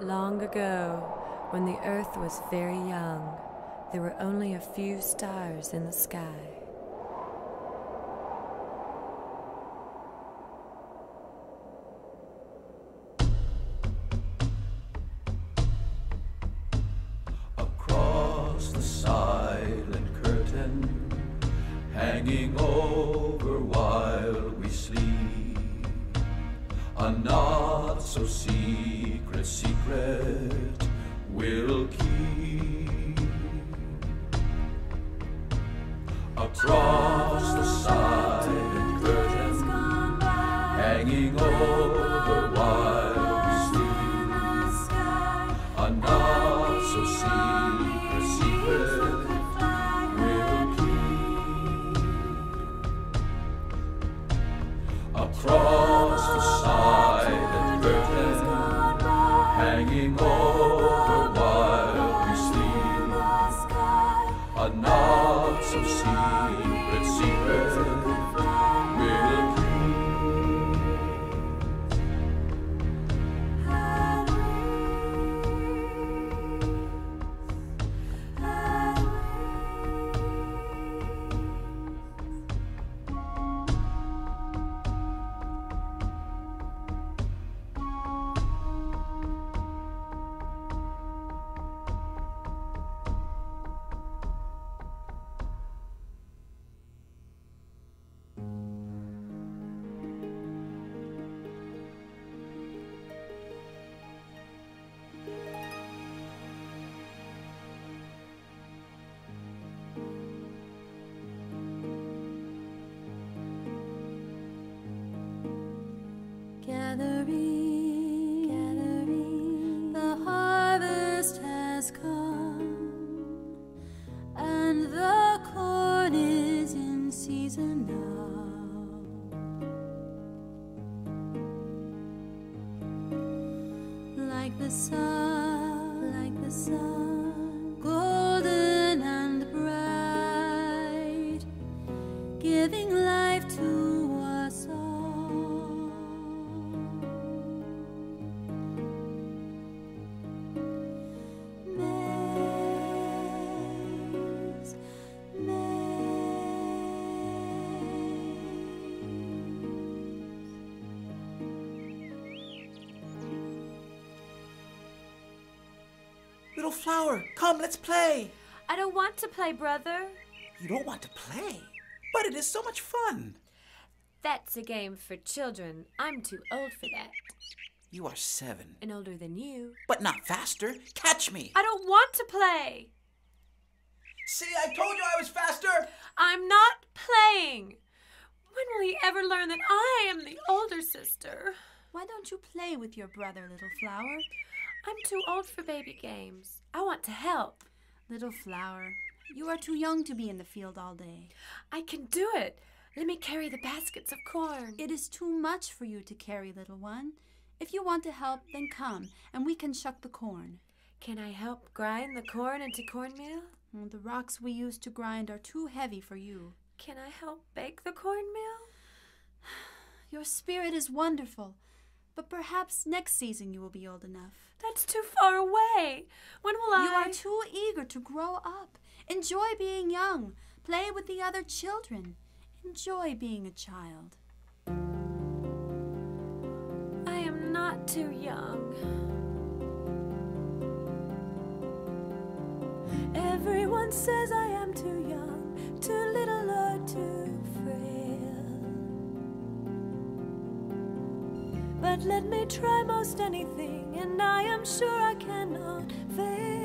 Long ago, when the earth was very young, there were only a few stars in the sky. Secret secret we'll keep. Across the silent curtain, hanging over Little flower, come, let's play. I don't want to play, brother. You don't want to play, but it is so much fun. That's a game for children. I'm too old for that. You are seven, And older than you. but not faster. Catch me. I don't want to play. See, I told you I was faster. I'm not playing. When will he ever learn that I am the older sister? Why don't you play with your brother, little flower? I'm too old for baby games. I want to help. Little flower, you are too young to be in the field all day. I can do it. Let me carry the baskets of corn. It is too much for you to carry, little one. If you want to help, then come, and we can shuck the corn. Can I help grind the corn into cornmeal? Mm, The rocks we use to grind are too heavy for you. Can I help bake the cornmeal? Your spirit is wonderful, but perhaps next season you will be old enough. That's too far away. When will I? You are too eager to grow up. Enjoy being young. Play with the other children. Enjoy being a child. I am not too young. Everyone says I am too young, to little But let me try most anything, and I am sure I cannot fail.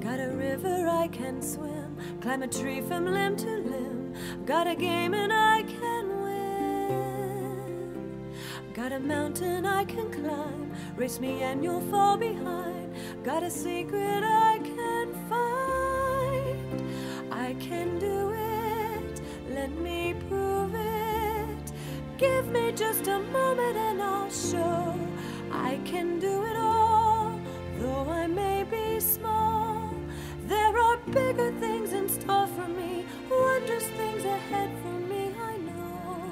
Got a river I can swim, climb a tree from limb to limb. Got a game and I can win. Got a mountain I can climb, race me and you'll fall behind. Got a secret I Give me just a moment and I'll show I can do it all, though I may be small. There are bigger things in store for me, wondrous things ahead for me, I know.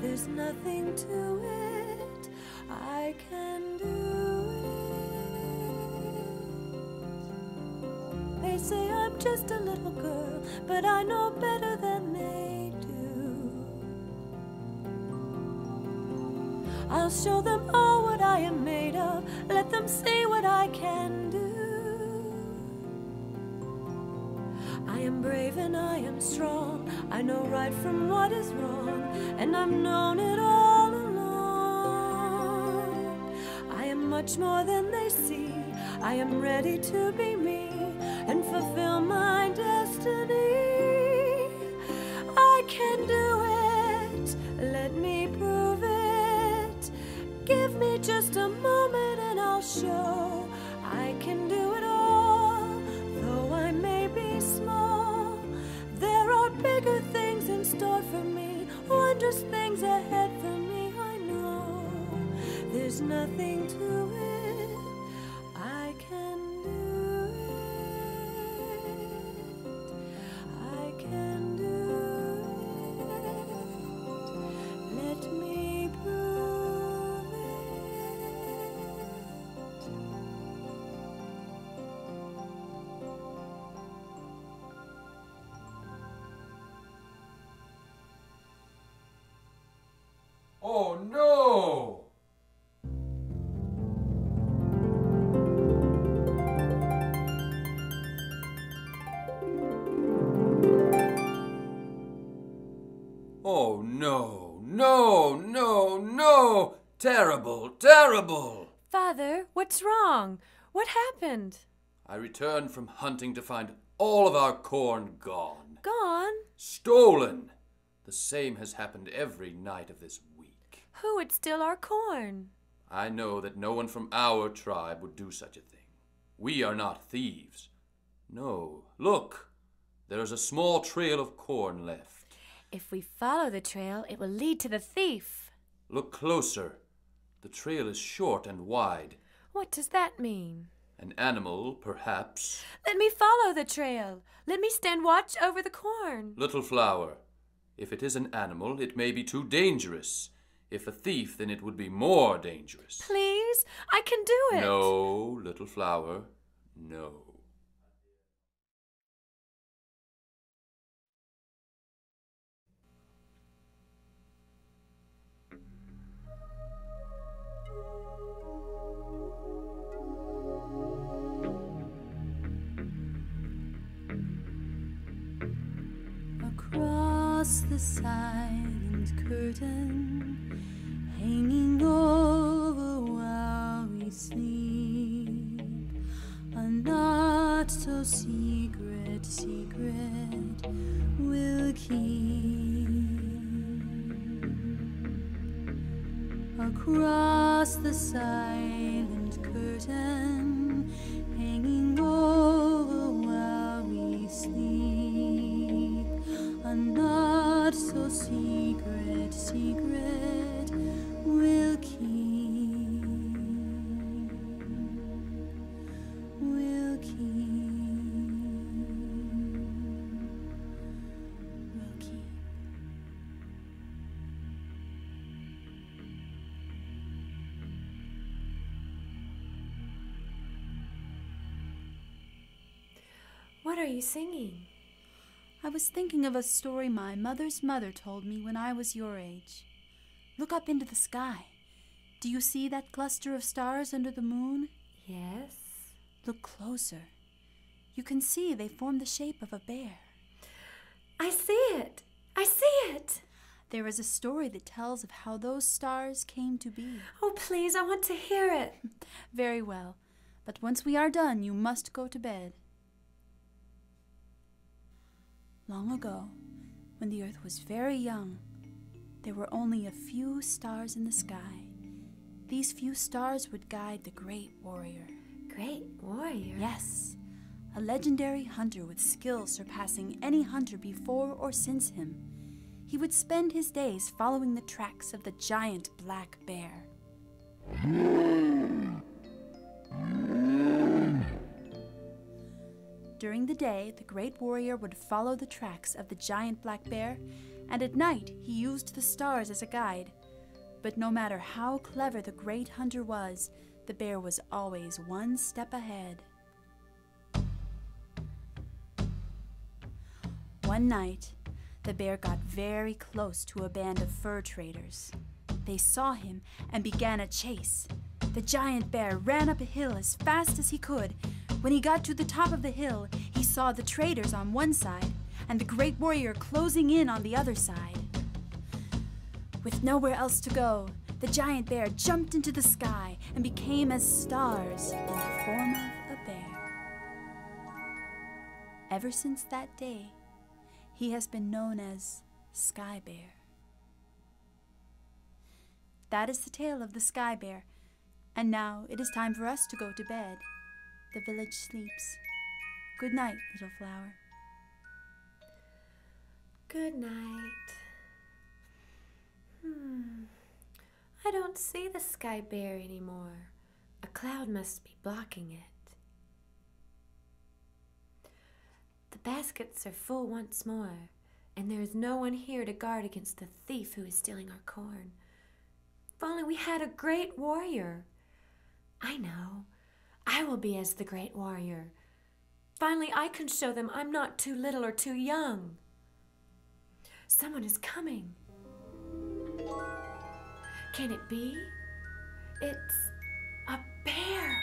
There's nothing to it, I can do it. They say I'm just a little girl, but I know better than I'll show them all what I am made of, let them see what I can do. I am brave and I am strong, I know right from what is wrong, and I've known it all along. I am much more than they see. I am ready to be me and fulfill my destiny. Just a moment and I'll show I can do it all. Though I may be small, there are bigger things in store for me, wondrous things ahead for me. I know there's nothing to it. I can no, no, no! Terrible, terrible! Father, what's wrong? What happened? I returned from hunting to find all of our corn gone. Gone? Stolen! The same has happened every night of this week. Who would steal our corn? I know that no one from our tribe would do such a thing. We are not thieves. No, look, there is a small trail of corn left. If we follow the trail, it will lead to the thief. Look closer. The trail is short and wide. What does that mean? An animal, perhaps. Let me follow the trail. Let me stand watch over the corn. Little flower. If it is an animal, it may be too dangerous. If a thief, then it would be more dangerous. Please, I can do it. No, little flower, no. The silent curtain, hanging over while we sleep, a not so secret secret will keep. Across the silent curtain, will keep. Will keep. Will keep. What are you singing? I was thinking of a story my mother's mother told me when I was your age. Look up into the sky. Do you see that cluster of stars under the moon? Yes. Look closer. You can see they form the shape of a bear. I see it. I see it. There is a story that tells of how those stars came to be. Oh, please, I want to hear it. Very well. But once we are done, you must go to bed. Long ago, when the earth was very young, there were only a few stars in the sky. These few stars would guide the great warrior. Great warrior. Yes, a legendary hunter with skills surpassing any hunter before or since him. He would spend his days following the tracks of the giant black bear. During the day, the great warrior would follow the tracks of the giant black bear, and at night he used the stars as a guide. But no matter how clever the great hunter was, the bear was always one step ahead. One night, the bear got very close to a band of fur traders. They saw him and began a chase. The giant bear ran up a hill as fast as he could. When he got to the top of the hill, he saw the traders on one side and the great warrior closing in on the other side. With nowhere else to go, the giant bear jumped into the sky and became as stars in the form of a bear. Ever since that day, he has been known as Sky Bear. That is the tale of the Sky Bear, and now it is time for us to go to bed. The village sleeps. Good night, little flower. Good night. Hmm. I don't see the sky bear anymore. A cloud must be blocking it. The baskets are full once more, and there is no one here to guard against the thief who is stealing our corn. If only we had a great warrior. I know. I will be as the great warrior. Finally, I can show them I'm not too little or too young. Someone is coming. Can it be? It's a bear.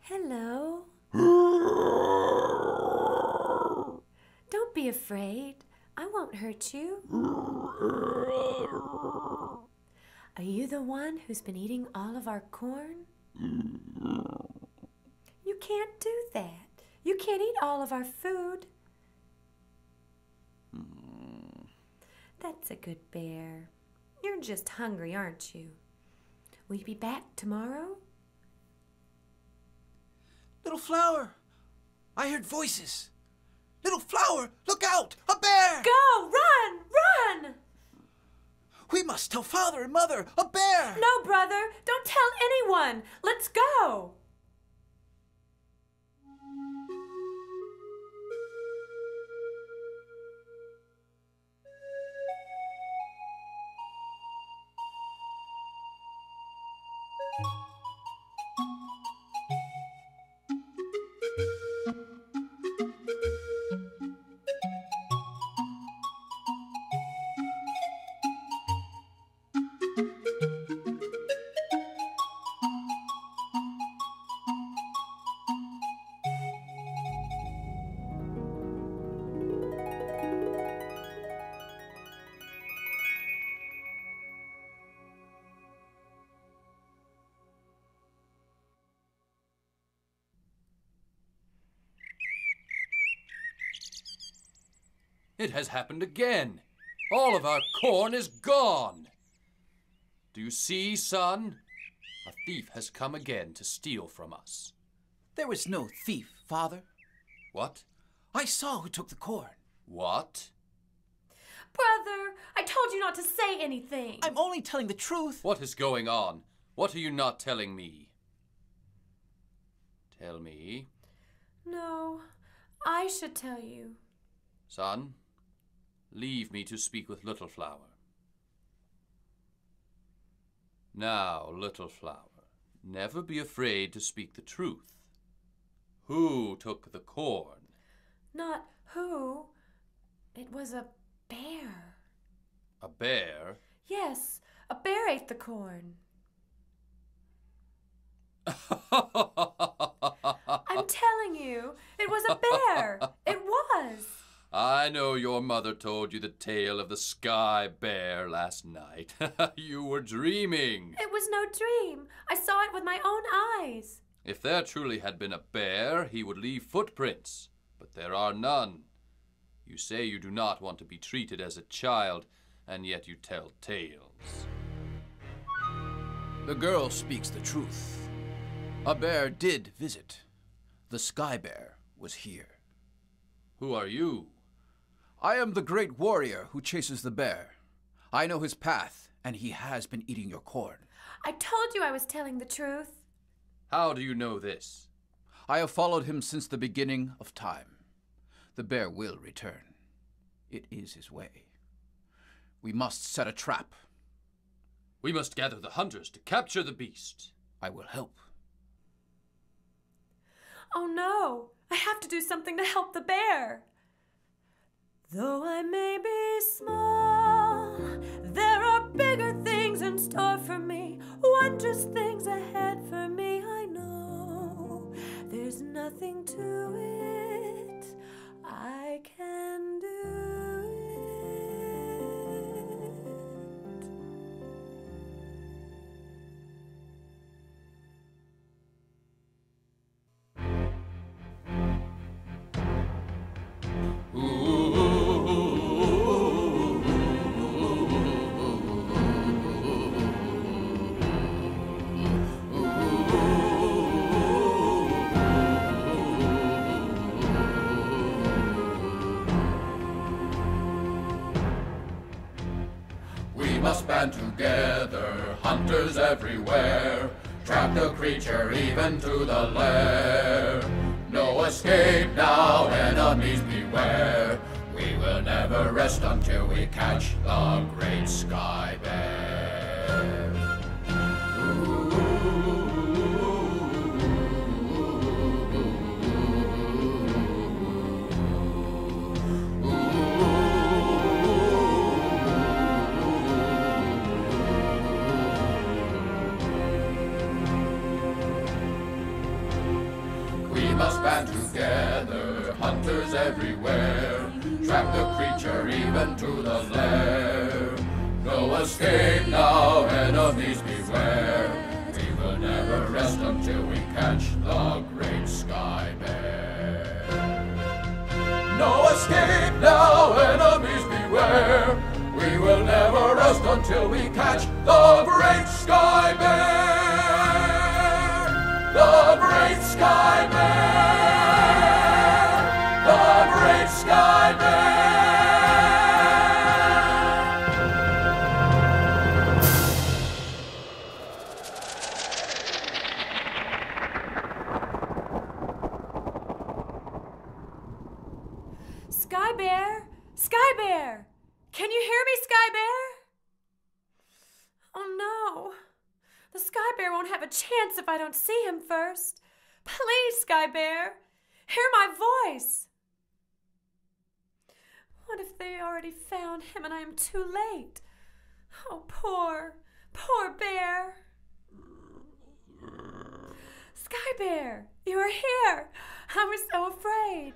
Hello. Don't be afraid. Won't hurt you. Are you the one who's been eating all of our corn? You can't do that. You can't eat all of our food. That's a good bear. You're just hungry, aren't you? Will you be back tomorrow? Little flower, I heard voices. Little flower, look out! A bear! Go! Run! Run! We must tell father and mother! A bear! No, brother! Don't tell anyone! Let's go! It has happened again. All of our corn is gone. Do you see, son? A thief has come again to steal from us. There was no thief, father. What? I saw who took the corn. What? Brother, I told you not to say anything. I'm only telling the truth. What is going on? What are you not telling me? Tell me. No, I should tell you. Son, leave me to speak with Little Flower. Now, Little Flower, never be afraid to speak the truth. Who took the corn? Not who. It was a bear. A bear? Yes, a bear ate the corn. I'm telling you, it was a bear. It was. I know your mother told you the tale of the sky bear last night. you were dreaming. It was no dream. I saw it with my own eyes. If there truly had been a bear, he would leave footprints, but there are none. You say you do not want to be treated as a child, and yet you tell tales. The girl speaks the truth. A bear did visit. The sky bear was here. Who are you? I am the great warrior who chases the bear. I know his path, and he has been eating your corn. I told you I was telling the truth. How do you know this? I have followed him since the beginning of time. The bear will return. It is his way. We must set a trap. We must gather the hunters to capture the beast. I will help. Oh no! I have to do something to help the bear! Though I may be small, there are bigger things in store for me, wondrous things ahead for me. I know there's nothing to it. I can everywhere. Trap the creature even to the lair. No escape now, enemies beware. We will never rest until we catch the great sky the great him first. Please, Sky Bear, hear my voice. What if they already found him and I am too late? Oh, poor, poor bear. Sky Bear, you are here. I was so afraid.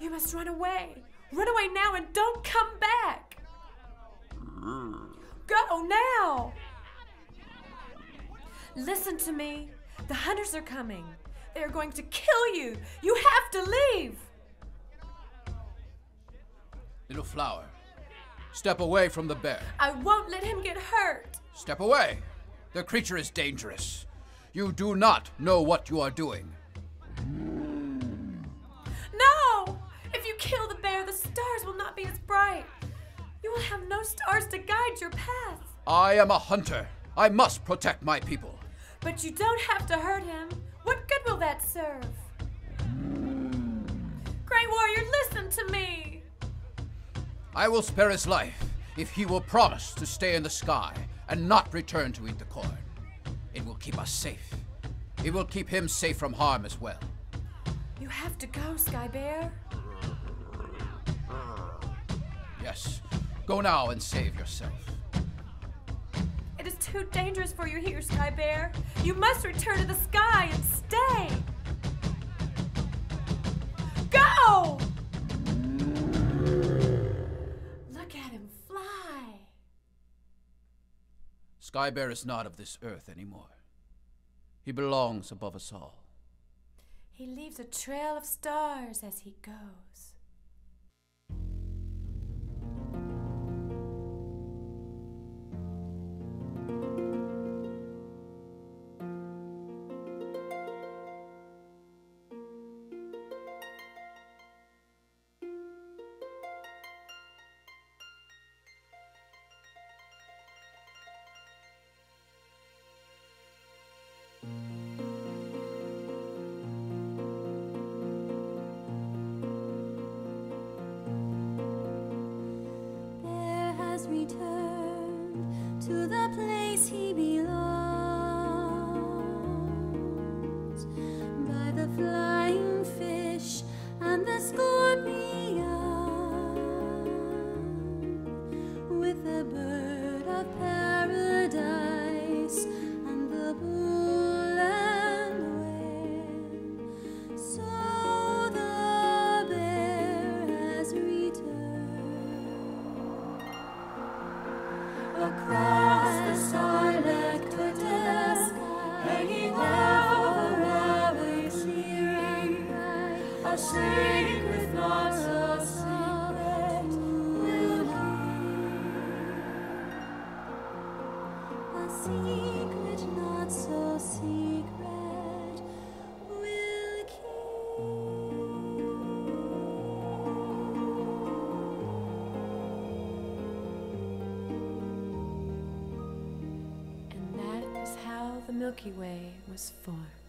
You must run away. Run away now and don't come back. Go now. Listen to me. The hunters are coming. They are going to kill you. You have to leave. Little flower, step away from the bear. I won't let him get hurt. Step away. The creature is dangerous. You do not know what you are doing. No! If you kill the bear, the stars will not be as bright. You will have no stars to guide your path. I am a hunter. I must protect my people. But you don't have to hurt him. What good will that serve? Great warrior, listen to me. I will spare his life if he will promise to stay in the sky and not return to eat the corn. It will keep us safe. It will keep him safe from harm as well. You have to go, Sky Bear. Yes. Go now and save yourself. Too dangerous for you here, Sky Bear. You must return to the sky and stay. Go! Look at him fly. Sky Bear is not of this earth anymore. He belongs above us all. He leaves a trail of stars as he goes. Milky Way was formed.